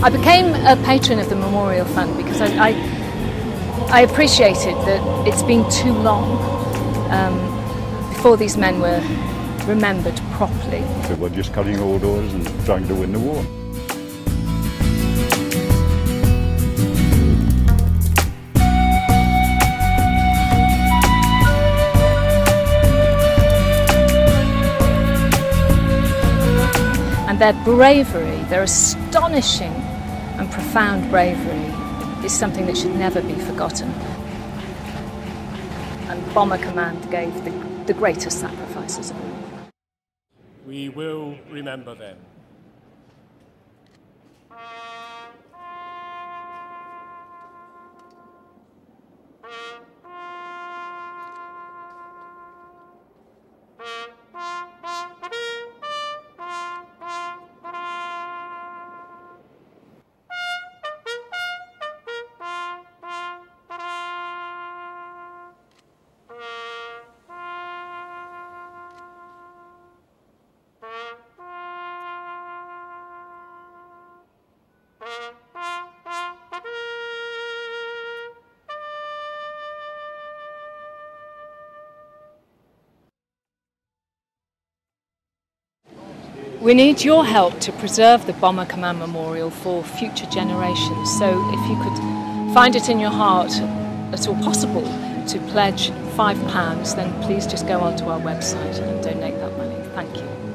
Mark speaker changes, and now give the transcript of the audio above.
Speaker 1: I became a patron of the Memorial Fund because I, I, I appreciated that it's been too long um, before these men were remembered properly.
Speaker 2: They were just carrying orders and trying to win the war.
Speaker 1: And their bravery, their astonishing and profound bravery, is something that should never be forgotten. And Bomber Command gave the, the greatest sacrifices of all.
Speaker 3: We will remember them.
Speaker 1: We need your help to preserve the Bomber Command Memorial for future generations. So if you could find it in your heart at all possible to pledge £5, then please just go onto our website and donate that money. Thank you.